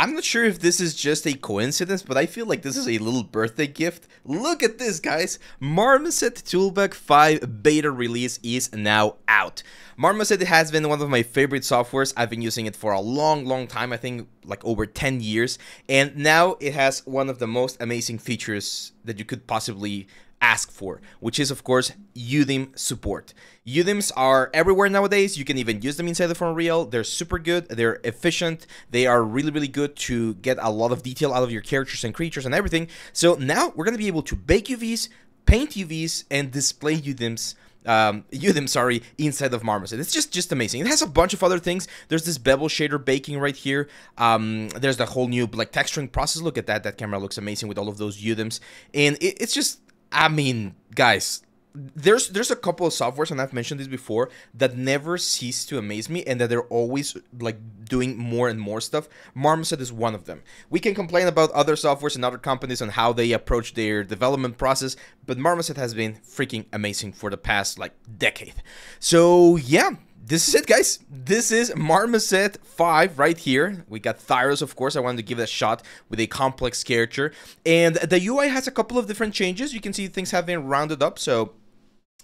I'm not sure if this is just a coincidence, but I feel like this is a little birthday gift. Look at this, guys! Marmoset Toolbag 5 beta release is now out. Marmoset has been one of my favorite softwares. I've been using it for a long, long time, I think like over 10 years, and now it has one of the most amazing features that you could possibly ask for, which is of course UDIM support. UDIMs are everywhere nowadays. You can even use them inside the of Unreal. They're super good. They're efficient. They are really, really good to get a lot of detail out of your characters and creatures and everything. So now we're going to be able to bake UVs, paint UVs, and display UDIMs um, sorry, inside of Marmoset. It's just just amazing. It has a bunch of other things. There's this bevel shader baking right here. Um, there's the whole new like texturing process. Look at that. That camera looks amazing with all of those UDIMs. And it, it's just I mean, guys, there's there's a couple of softwares and I've mentioned this before that never cease to amaze me and that they're always like doing more and more stuff. Marmoset is one of them. We can complain about other softwares and other companies on how they approach their development process, but Marmoset has been freaking amazing for the past like decade. So yeah, this is it, guys. This is Marmoset 5 right here. We got Thyros, of course. I wanted to give it a shot with a complex character. And the UI has a couple of different changes. You can see things have been rounded up, so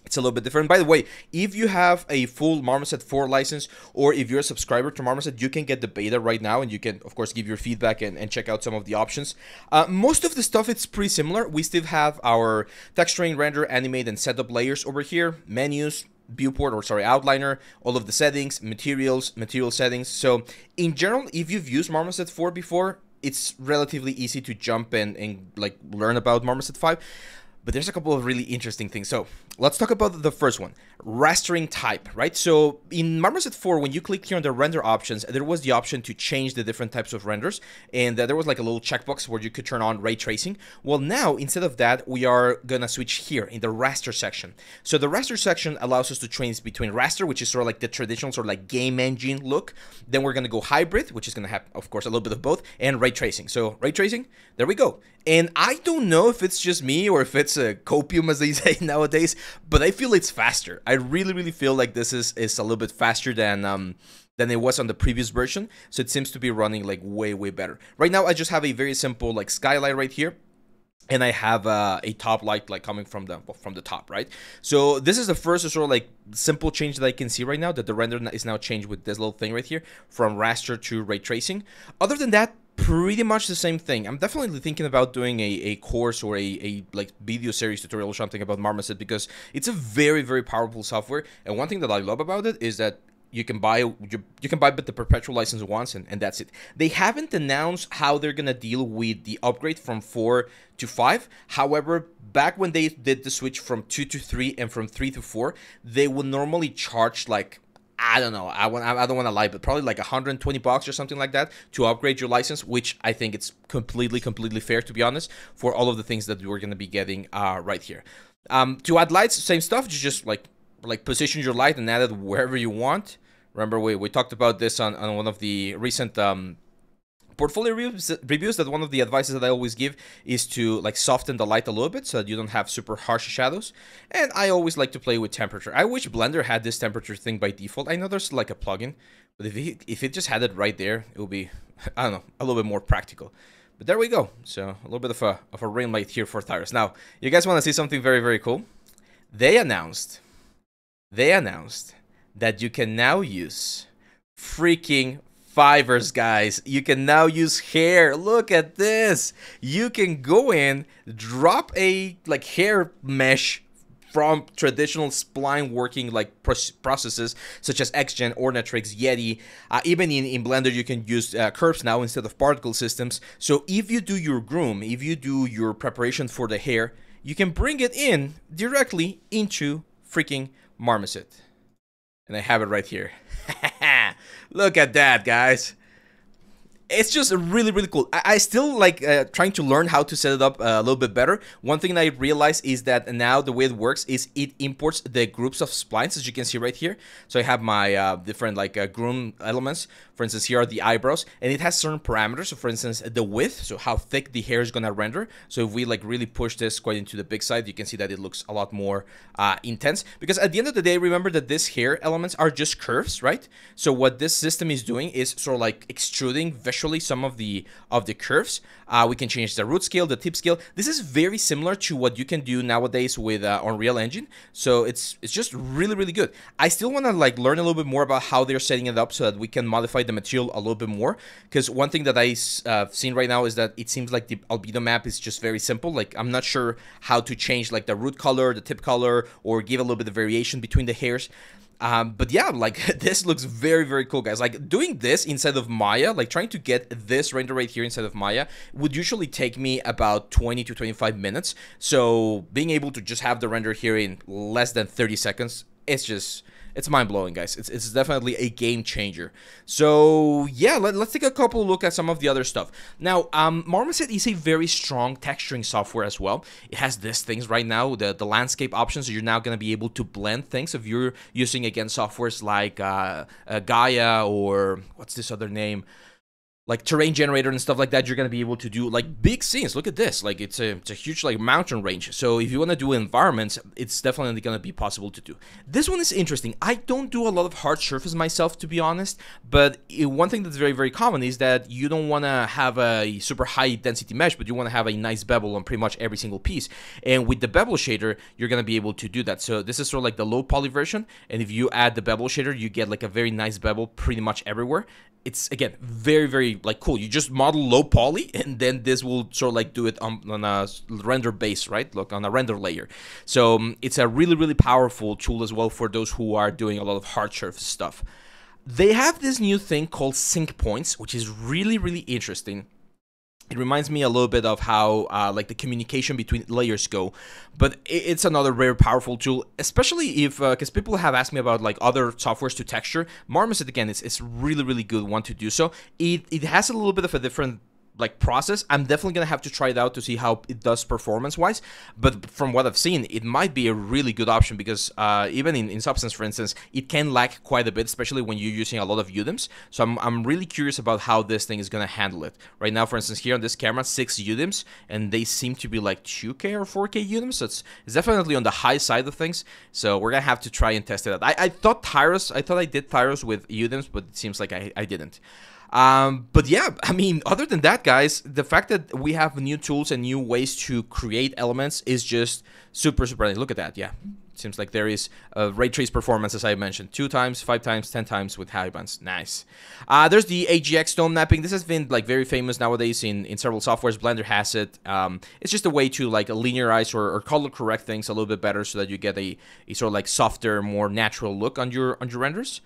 it's a little bit different. By the way, if you have a full Marmoset 4 license or if you're a subscriber to Marmoset, you can get the beta right now and you can, of course, give your feedback and, and check out some of the options. Uh, most of the stuff, it's pretty similar. We still have our texturing, render, animate, and setup layers over here, menus, viewport or sorry outliner all of the settings materials material settings. So in general if you've used marmoset 4 before it's relatively easy to jump and and like learn about marmoset 5 but there's a couple of really interesting things. So let's talk about the first one, rastering type, right? So in Marmoset 4, when you click here on the render options, there was the option to change the different types of renders, and uh, there was like a little checkbox where you could turn on ray tracing. Well, now instead of that, we are gonna switch here in the raster section. So the raster section allows us to change between raster, which is sort of like the traditional sort of like game engine look. Then we're gonna go hybrid, which is gonna have, of course, a little bit of both, and ray tracing. So ray tracing, there we go. And I don't know if it's just me or if it's a copium, as they say nowadays, but I feel it's faster. I really, really feel like this is, is a little bit faster than um, than it was on the previous version. So it seems to be running like way, way better. Right now, I just have a very simple like skylight right here and I have uh, a top light like coming from the from the top, right? So this is the first sort of like simple change that I can see right now that the render is now changed with this little thing right here from raster to ray tracing. Other than that, pretty much the same thing. I'm definitely thinking about doing a, a course or a, a like video series tutorial or something about Marmoset because it's a very very powerful software. And one thing that I love about it is that you can buy you, you can buy but the perpetual license once and, and that's it they haven't announced how they're gonna deal with the upgrade from 4 to 5 however back when they did the switch from 2 to 3 and from 3 to 4 they would normally charge like I don't know. I want. I don't want to lie, but probably like 120 bucks or something like that to upgrade your license, which I think it's completely, completely fair to be honest for all of the things that we're gonna be getting uh, right here. Um, to add lights, same stuff. You just like like position your light and add it wherever you want. Remember, we, we talked about this on, on one of the recent um, portfolio reviews, that one of the advices that I always give is to like soften the light a little bit so that you don't have super harsh shadows. And I always like to play with temperature. I wish Blender had this temperature thing by default. I know there's like a plugin, but if it, if it just had it right there, it would be, I don't know, a little bit more practical. But there we go. So a little bit of a, of a rim light here for Thyros. Now, you guys want to see something very, very cool? They announced, they announced that you can now use freaking fibers guys you can now use hair look at this you can go in drop a like hair mesh from traditional spline working like processes such as XGen, Ornatrix, Yeti. Uh, even in, in Blender, you can use uh, curves now instead of particle systems. So if you do your groom, if you do your preparation for the hair, you can bring it in directly into freaking Marmoset. And I have it right here. Look at that, guys it's just really really cool. I, I still like uh, trying to learn how to set it up uh, a little bit better. One thing i realized is that now the way it works is it imports the groups of splines as you can see right here. So i have my uh, different like uh, groom elements. For instance here are the eyebrows and it has certain parameters. So for instance the width so how thick the hair is gonna render. So if we like really push this quite into the big side you can see that it looks a lot more uh, intense. Because at the end of the day remember that these hair elements are just curves right? So what this system is doing is sort of like extruding actually some of the of the curves. Uh, we can change the root scale, the tip scale. This is very similar to what you can do nowadays with uh, Unreal Engine. So it's it's just really really good. I still want to like learn a little bit more about how they're setting it up so that we can modify the material a little bit more. Because one thing that I've uh, seen right now is that it seems like the albedo map is just very simple. Like I'm not sure how to change like the root color, the tip color, or give a little bit of variation between the hairs. Um, but yeah, like this looks very, very cool, guys. Like doing this instead of Maya, like trying to get this render right here instead of Maya would usually take me about 20 to 25 minutes. So being able to just have the render here in less than 30 seconds, it's just it's mind blowing, guys. It's, it's definitely a game changer. So yeah, let, us take a couple look at some of the other stuff. Now, um, Marmoset is a very strong texturing software as well. It has these things right now, the, the landscape options. So you're now going to be able to blend things if you're using again softwares like uh, uh, Gaea or what's this other name? Like terrain generator and stuff like that you're going to be able to do like big scenes. Look at this. Like it's a, it's a huge like mountain range. So if you want to do environments it's definitely going to be possible to do. This one is interesting. I don't do a lot of hard surface myself to be honest but one thing that's very very common is that you don't want to have a super high density mesh but you want to have a nice bevel on pretty much every single piece. And with the bevel shader you're going to be able to do that. So this is sort of like the low poly version and if you add the bevel shader you get like a very nice bevel pretty much everywhere. It's again very very like cool you just model low poly and then this will sort of like do it on, on a render base right? Look on a render layer. So um, it's a really really powerful tool as well for those who are doing a lot of hard surface stuff. They have this new thing called sync points which is really really interesting it reminds me a little bit of how uh, like the communication between layers go. But it's another very powerful tool especially if because uh, people have asked me about like other softwares to texture. Marmoset again is, is really really good one to do so. It, it has a little bit of a different like process i'm definitely gonna have to try it out to see how it does performance wise but from what i've seen it might be a really good option because uh, even in, in substance for instance it can lag quite a bit especially when you're using a lot of UDIMs so I'm, I'm really curious about how this thing is gonna handle it. Right now for instance here on this camera six UDIMs and they seem to be like 2k or 4k UDIMs so it's, it's definitely on the high side of things. So we're gonna have to try and test it out. I, I thought Tyros i thought i did Tyros with UDIMs but it seems like i, I didn't um, but yeah, I mean, other than that, guys, the fact that we have new tools and new ways to create elements is just super, super. Look at that. Yeah. Seems like there is a ray trace performance, as I mentioned, two times, five times, ten times with bands. Nice. Uh, there's the AGX tone mapping. This has been like very famous nowadays in, in several softwares. Blender has it. Um, it's just a way to like linearize or, or color correct things a little bit better so that you get a, a sort of like softer, more natural look on your on your renders.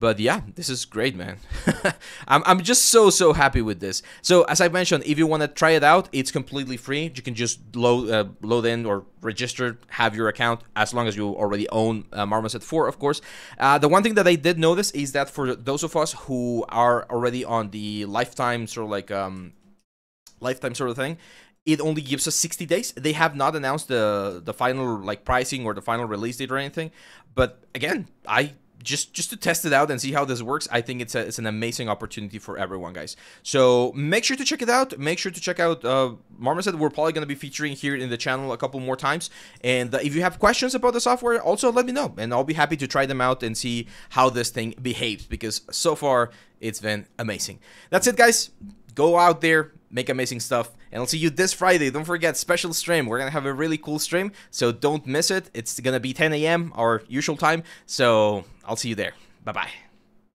But yeah, this is great, man. I'm, I'm just so, so happy with this. So as I mentioned, if you want to try it out, it's completely free. You can just load, uh, load in or register, have your account, as long as you already own uh, Marmoset 4, of course. Uh, the one thing that I did notice is that for those of us who are already on the lifetime sort of like um, lifetime sort of thing, it only gives us 60 days. They have not announced the the final like pricing or the final release date or anything. But again, I just just to test it out and see how this works i think it's a, it's an amazing opportunity for everyone guys. So make sure to check it out. Make sure to check out uh marmoset we're probably going to be featuring here in the channel a couple more times. And uh, if you have questions about the software also let me know and i'll be happy to try them out and see how this thing behaves because so far it's been amazing. That's it guys go out there make amazing stuff. And I'll see you this Friday. Don't forget, special stream. We're going to have a really cool stream, so don't miss it. It's going to be 10 a.m., our usual time. So I'll see you there. Bye bye.